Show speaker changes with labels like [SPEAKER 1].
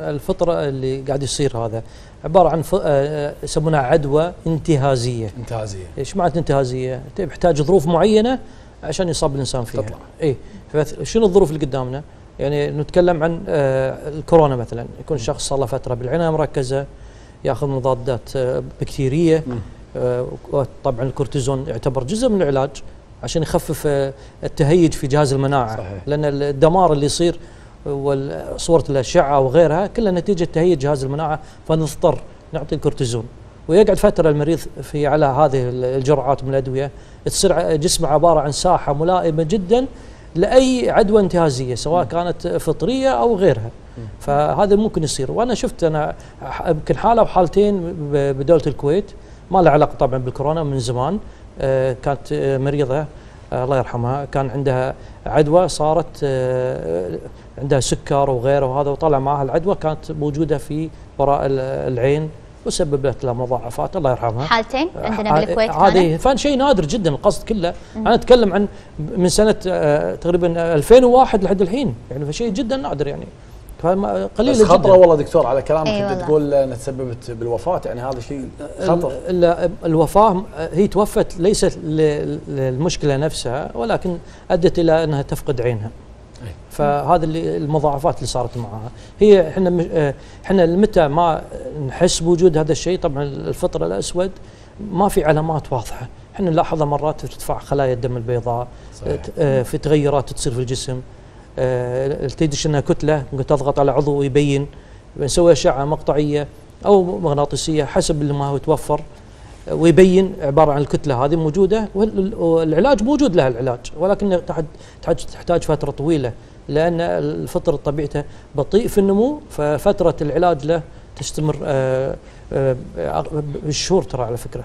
[SPEAKER 1] الفطرة اللي قاعد يصير هذا. عبارة عن ف- آه، آه، يسمونها عدوى انتهازية.
[SPEAKER 2] انتهازية.
[SPEAKER 1] إيش معنات انتهازية؟ طيب يحتاج ظروف معينة عشان يصاب الإنسان فيها.
[SPEAKER 2] تطلع.
[SPEAKER 1] اي شنو الظروف اللي قدامنا؟ يعني نتكلم عن آه، الكورونا مثلا. يكون شخص صار له فترة بالعناية المركزه يأخذ مضادات بكتيرية. وطبعا الكورتيزون يعتبر جزء من العلاج عشان يخفف التهيج في جهاز المناعة.
[SPEAKER 2] صحيح.
[SPEAKER 1] لأن الدمار اللي يصير وصوره الأشعة وغيرها كلها نتيجة تهيج جهاز المناعة فنضطر نعطي الكورتيزون ويقعد فترة المريض في على هذه الجرعات من الأدوية. تصير جسمه عبارة عن ساحة ملائمة جدا لأي عدوى انتهازية سواء كانت فطرية أو غيرها. فهذا ممكن يصير. وأنا شفت أنا ح- يمكن حالة وحالتين ب- بدولة الكويت ما له علاقة طبعا بالكورونا من زمان. آه، كانت آه، مريضة آه، الله يرحمها كان عندها عدوى صارت آه، عندها سكر وغيره وهذا وطلع معها العدوى كانت موجودة في وراء ال- العين وسببت لها مضاعفات الله يرحمها.
[SPEAKER 3] حالتين عندنا
[SPEAKER 1] ه-
[SPEAKER 3] بالكويت
[SPEAKER 1] هذه فشيء نادر جدا القصد كله. أنا أتكلم عن من سنة آه، تقريبا 2001 لحد الحين يعني فشيء جدا نادر يعني. فما-
[SPEAKER 2] بس خطرة
[SPEAKER 1] جدا
[SPEAKER 2] والله دكتور على كلامك
[SPEAKER 3] أي
[SPEAKER 2] أنت
[SPEAKER 3] والله.
[SPEAKER 2] تقول انها تسببت بالوفاة يعني هذا شيء خطر
[SPEAKER 1] ال- ال- الوفاه هي توفت ليست للمشكلة نفسها ولكن أدت إلى أنها تفقد عينها. فهذا اللي المضاعفات اللي صارت معها هي إحنا آه، إحنا متى ما نحس بوجود هذا الشيء طبعا الفطر الأسود ما في علامات واضحة إحنا نلاحظها مرات ترتفع خلايا الدم البيضاء
[SPEAKER 2] صحيح.
[SPEAKER 1] آه، في تغيرات تصير في الجسم آه، تدش إنها كتلة ممكن تضغط على عضو ويبين نسوي أشعة مقطعية أو مغناطيسية حسب ما هو يتوفر ويبين عبارة عن الكتلة هذه موجودة وال- والعلاج موجود لها العلاج ولكن تحت- تحتاج تحتاج فترة طويلة لأن الفطر طبيعته بطيء في النمو ففترة العلاج له تستمر آه، آه، بالشهور ترى على فكرة.